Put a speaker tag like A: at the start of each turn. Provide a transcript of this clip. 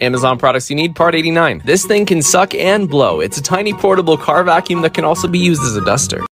A: Amazon products you need, part 89. This thing can suck and blow. It's a tiny portable car vacuum that can also be used as a duster.